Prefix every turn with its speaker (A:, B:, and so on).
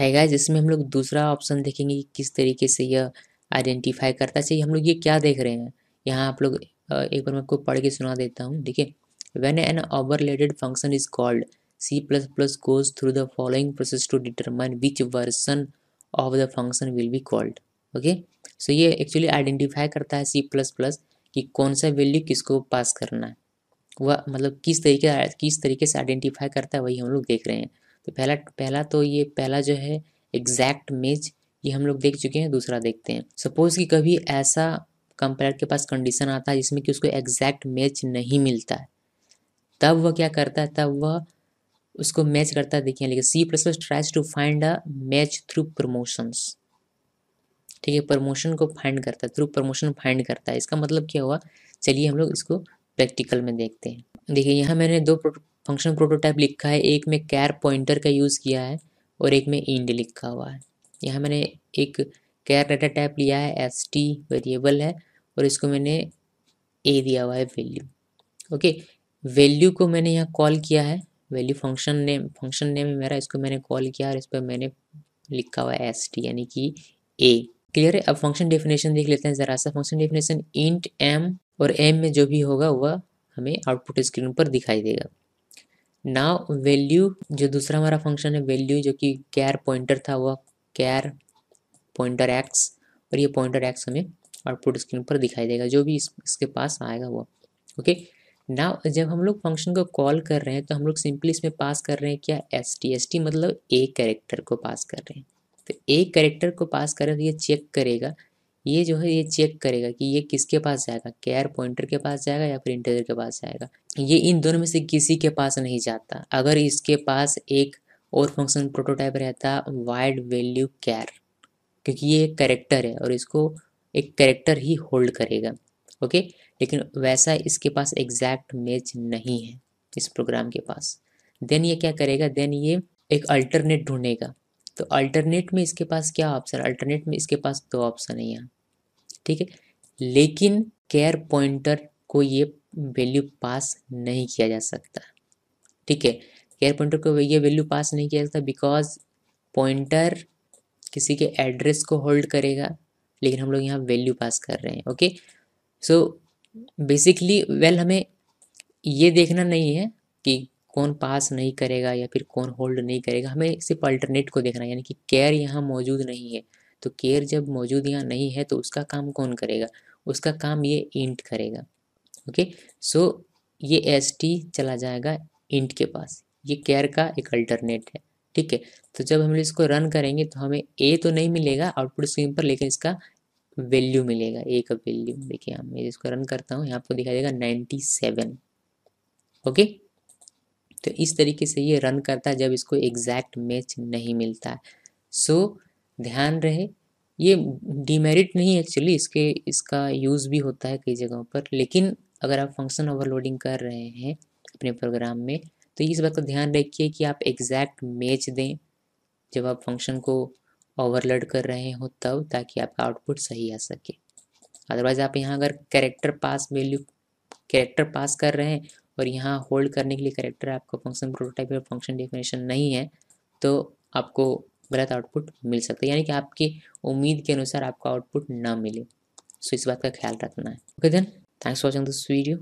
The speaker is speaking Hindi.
A: है गाइस जिसमें हम लोग दूसरा ऑप्शन देखेंगे कि किस तरीके से यह आइडेंटिफाई करता चाहिए। हम लोग ये क्या देख रहे हैं? यहाँ आप लोग एक बार मैं आपको पढ़ के सुना देता हूँ, ठीक है? When an overloaded function is called C plus plus goes through the following process to determine which version of the function will be called okay so ये एक्चुअली आइडेंटिफाई करता है सी प्लस प्लस कि कौन सा वैल्यू किसको पास करना है। वह मतलब किस तरीके किस तरीके से आइडेंटिफाई करता है, वही हम लोग देख रहे हैं। तो पहला पहला तो ये, पहला जो है एग्जैक्ट मैच ये हम लोग देख चुके हैं, दूसरा देखते हैं। सपोज़ कि कभी ऐसा कंपेयर के पास कंडीशन आता है जिसमें कि उसको एग्जैक्ट मैच नहीं मिलता है, तब वह क्या करता है, तब वह उसको मैच करता है, देखिए, लेकिन C plus plus tries to find a match through promotions ठीक है प्रमोशन को फाइंड करता है थ्रू प्रमोशन फाइंड करता है। इसका मतलब क्या हुआ? चलिए हम लोग इसको प्रैक्टिकल में देखते हैं। देखिए, यहाँ मैंने दो फ़ंक्शन प्रोटोटाइप लिखा है, एक में कैर पॉइंटर का यूज़ किया है और एक में इंड लिखा हुआ है। यहाँ मैंने एक कैर डाटा टाइप लिया है एस टी वेरिएबल है और इसको मैंने ए दिया हुआ है, वैल्यू। ओके, वैल्यू को मैंने यहाँ कॉल किया है, value function name function name मेरा, इसको मैंने कॉल किया और इस पर मैंने लिखा हुआ है एस टी यानी कि ए। क्लियर है? अब फ़ंक्शन डेफिनेशन देख लेते हैं ज़रा सा। फ़ंक्शन डेफिनेशन इंट एम और एम में जो भी होगा, वह हमें आउटपुट स्क्रीन पर दिखाई देगा। नाउ वैल्यू जो दूसरा हमारा फ़ंक्शन है वैल्यू जो कि कैर पॉइंटर था वह कैर पॉइंटर एक्स और ये पॉइंटर एक्स हमें आउटपुट स्क्रीन पर दिखाई देगा जो भी इस, इसके पास आएगा वो। ओके नाउ जब हम लोग फ़ंक्शन को कॉल कर रहे हैं तो हम लोग सिंपली इसमें पास कर रहे हैं क्या? एस टी एस टी मतलब ए कैरेक्टर को पास कर रहे हैं। तो एक कैरेक्टर को पास करें तो ये चेक करेगा ये जो है, ये चेक करेगा कि ये किसके पास जाएगा? कैर पॉइंटर के पास जाएगा या फिर इंटीजर के पास जाएगा? ये इन दोनों में से किसी के पास नहीं जाता। अगर इसके पास एक और फ़ंक्शन प्रोटोटाइप रहता, वाइड वैल्यू कैर क्योंकि ये एक करेक्टर है और इसको एक करेक्टर ही होल्ड करेगा, ओके? लेकिन वैसा इसके पास एग्जैक्ट मैच नहीं है, इस प्रोग्राम के पास। देन ये क्या करेगा? देन ये एक अल्टरनेट ढूंढेगा। तो अल्टरनेट में इसके पास क्या ऑप्शन अल्टरनेट में इसके पास दो ऑप्शन है यहाँ। ठीक है? लेकिन केयर पॉइंटर को ये वैल्यू पास नहीं किया जा सकता। ठीक है? केयर पॉइंटर को ये वैल्यू पास नहीं किया जाता बिकॉज़ पॉइंटर किसी के एड्रेस को होल्ड करेगा, लेकिन हम लोग यहाँ वैल्यू पास कर रहे हैं। ओके सो बेसिकली वेल हमें ये देखना नहीं है कि कौन पास नहीं करेगा या फिर कौन होल्ड नहीं करेगा। हमें सिर्फ़ अल्टरनेट को देखना है, यानी कि केयर यहाँ मौजूद नहीं है। तो केयर जब मौजूद यहाँ नहीं है तो उसका काम कौन करेगा? उसका काम ये इंट करेगा। ओके सो ये एस टी चला जाएगा इंट के पास। ये केयर का एक अल्टरनेट है। ठीक है? तो जब हम इसको रन करेंगे तो हमें ए तो नहीं मिलेगा आउटपुट स्क्रीन पर, लेकिन इसका वैल्यू मिलेगा। ए का वैल्यू देखिए, हम इसको रन करता हूँ। यहाँ पर दिखाई देगा नाइन्टी सेवन ओके तो इस तरीके से ये रन करता है जब इसको एग्जैक्ट मैच नहीं मिलता। है सो so, ध्यान रहे ये डिमेरिट नहीं एक्चुअली इसके इसका यूज़ भी होता है कई जगहों पर लेकिन अगर आप फ़ंक्शन ओवरलोडिंग कर रहे हैं अपने प्रोग्राम में तो इस बात का ध्यान रखिए कि आप एग्जैक्ट मैच दें। जब आप फ़ंक्शन को ओवरलोड कर रहे हो तब ताकि आपका आउटपुट सही आ सके। अदरवाइज़ आप यहाँ अगर character pass value character pass कर रहे हैं और यहाँ होल्ड करने के लिए करेक्टर आपका फ़ंक्शन प्रोटोटाइप या फ़ंक्शन डेफिनेशन नहीं है तो आपको गलत आउटपुट मिल सकता है। यानी कि आपकी उम्मीद के अनुसार आपको आउटपुट ना मिले। सो इस बात का ख्याल रखना है। Okay then thanks for watching this video